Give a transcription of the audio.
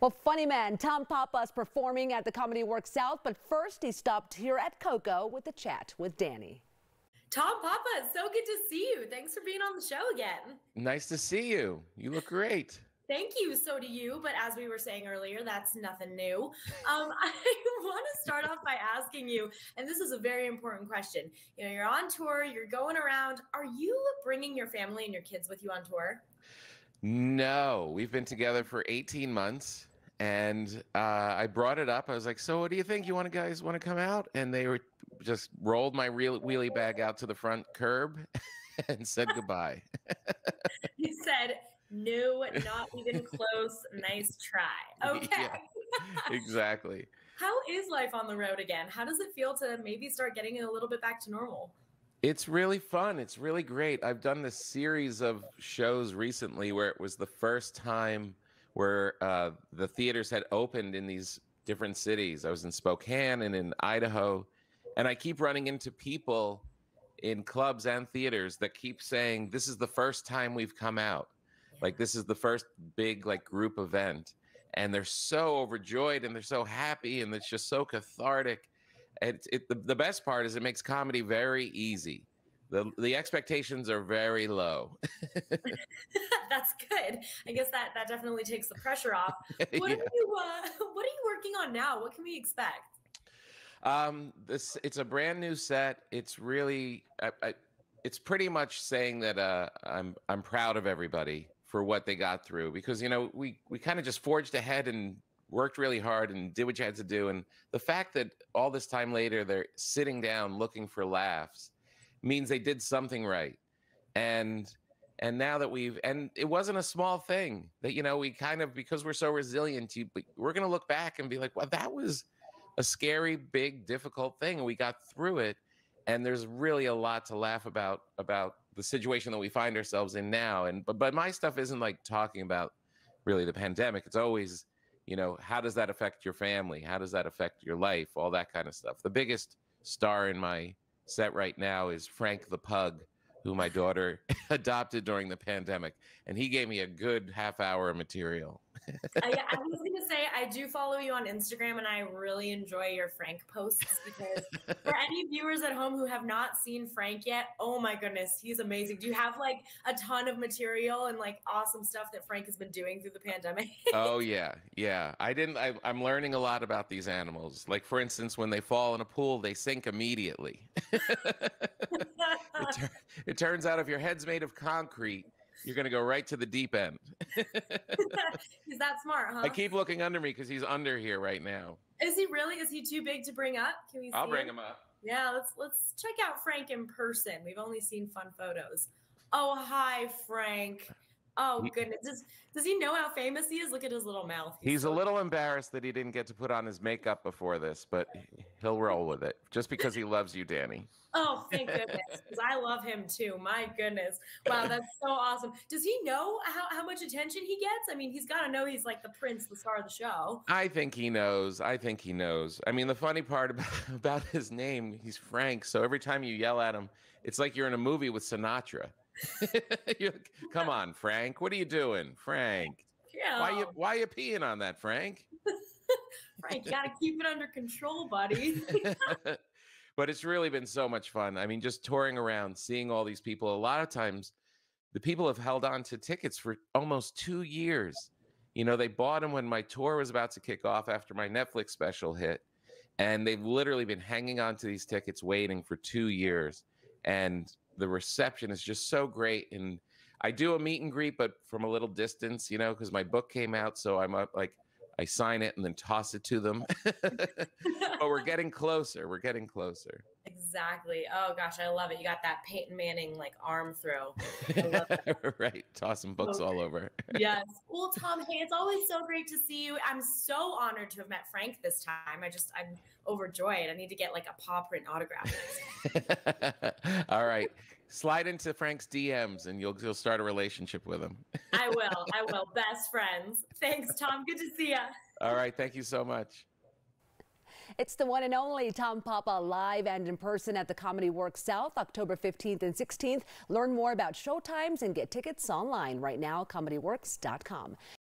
Well, funny man, Tom Papa's performing at the Comedy Works South, but first he stopped here at Coco with a chat with Danny. Tom Papa, it's so good to see you. Thanks for being on the show again. Nice to see you. You look great. Thank you. So do you. But as we were saying earlier, that's nothing new. Um, I want to start off by asking you, and this is a very important question. You know, you're on tour, you're going around. Are you bringing your family and your kids with you on tour? No, we've been together for 18 months and uh, I brought it up. I was like, "So, what do you think? You want to guys want to come out?" And they were just rolled my real wheelie bag out to the front curb and said goodbye. he said, "No, not even close. nice try." Okay. Yeah, exactly. How is life on the road again? How does it feel to maybe start getting a little bit back to normal? It's really fun. It's really great. I've done this series of shows recently where it was the first time where uh, the theaters had opened in these different cities. I was in Spokane and in Idaho, and I keep running into people in clubs and theaters that keep saying, "This is the first time we've come out. Like this is the first big like group event." And they're so overjoyed and they're so happy and it's just so cathartic. And it, the, the best part is it makes comedy very easy the the expectations are very low. That's good. I guess that that definitely takes the pressure off. What yeah. are you uh, What are you working on now? What can we expect? Um, this it's a brand new set. It's really, I, I, it's pretty much saying that uh, I'm I'm proud of everybody for what they got through because you know we we kind of just forged ahead and worked really hard and did what you had to do and the fact that all this time later they're sitting down looking for laughs means they did something right. And and now that we've and it wasn't a small thing that you know we kind of because we're so resilient you, we're going to look back and be like well that was a scary big difficult thing and we got through it. And there's really a lot to laugh about about the situation that we find ourselves in now. And but but my stuff isn't like talking about really the pandemic. It's always you know how does that affect your family? How does that affect your life? All that kind of stuff. The biggest star in my set right now is Frank the Pug, who my daughter adopted during the pandemic, and he gave me a good half hour of material. I, I, was going to say I do follow you on Instagram, and I really enjoy your Frank posts because for any viewers at home who have not seen Frank yet, oh my goodness, he's amazing. Do you have like a ton of material and like awesome stuff that Frank has been doing through the pandemic? oh yeah, yeah. I didn't. I, I'm learning a lot about these animals. Like for instance, when they fall in a pool, they sink immediately. It, it turns out if your head's made of concrete you're going to go right to the deep end. he's that smart, huh? I keep looking under me because he's under here right now. Is he really? Is he too big to bring up? Can we? I'll bring him? him up. Yeah, let's let's check out Frank in person. We've only seen fun photos. Oh, hi, Frank. Oh goodness. Does does he know how famous he is? Look at his little mouth. He's, He's so a little embarrassed that he didn't get to put on his makeup before this, but he'll roll with it just because he loves you, Danny. Oh, thank goodness. Because I love him too. My goodness. Wow, that's so awesome. Does he know how, how much attention he gets? I mean, he's got to know he's like the prince, the star of the show. I think he knows. I think he knows. I mean, the funny part about, about his name, he's Frank. So every time you yell at him, it's like you're in a movie with Sinatra. Come on, Frank. What are you doing, Frank? Yeah. Why you why you peeing on that, Frank? Frank, you gotta keep it under control, buddy. but it's really been so much fun. I mean, just touring around, seeing all these people. A lot of times, the people have held on to tickets for almost two years. You know, they bought them when my tour was about to kick off after my Netflix special hit, and they've literally been hanging on to these tickets, waiting for two years. And the reception is just so great. And I do a meet and greet, but from a little distance, you know, because my book came out. So I'm up like, I sign it and then toss it to them. but we're getting closer. We're getting closer. Exactly. Oh gosh, I love it. You got that Peyton Manning like arm throw. right. Tossing books okay. all over. yes. Well, Tom, hey, it's always so great to see you. I'm so honored to have met Frank this time. I just I'm overjoyed. I need to get like a paw print autograph. all right. Slide into Frank's DMs and you'll you'll start a relationship with him. I will. I will. Best friends. Thanks, Tom. Good to see you. All right. Thank you so much. It's the one and only Tom Papa live and in person at the Comedy Works South, October 15th and 16th. Learn more about showtimes and get tickets online right now, comedyworks.com.